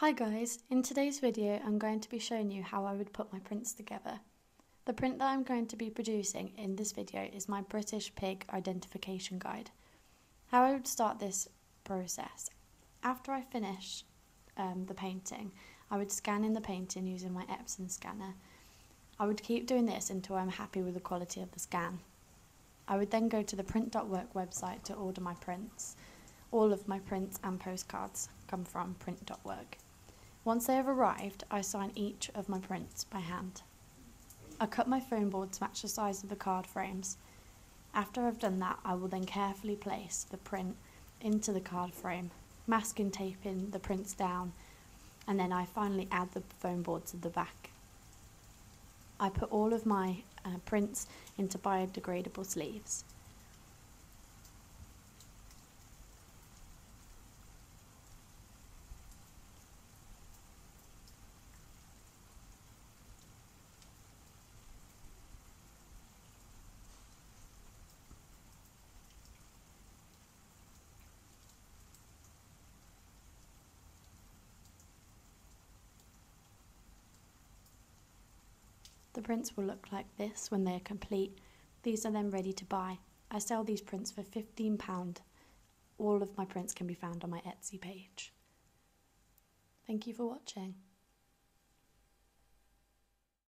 Hi guys, in today's video I'm going to be showing you how I would put my prints together. The print that I'm going to be producing in this video is my British Pig Identification Guide. How I would start this process. After I finish um, the painting, I would scan in the painting using my Epson scanner. I would keep doing this until I'm happy with the quality of the scan. I would then go to the print.work website to order my prints. All of my prints and postcards come from print.work. Once they have arrived, I sign each of my prints by hand. I cut my foam board to match the size of the card frames. After I've done that, I will then carefully place the print into the card frame, masking taping the prints down, and then I finally add the foam board to the back. I put all of my uh, prints into biodegradable sleeves. The prints will look like this when they are complete. These are then ready to buy. I sell these prints for £15. All of my prints can be found on my Etsy page. Thank you for watching.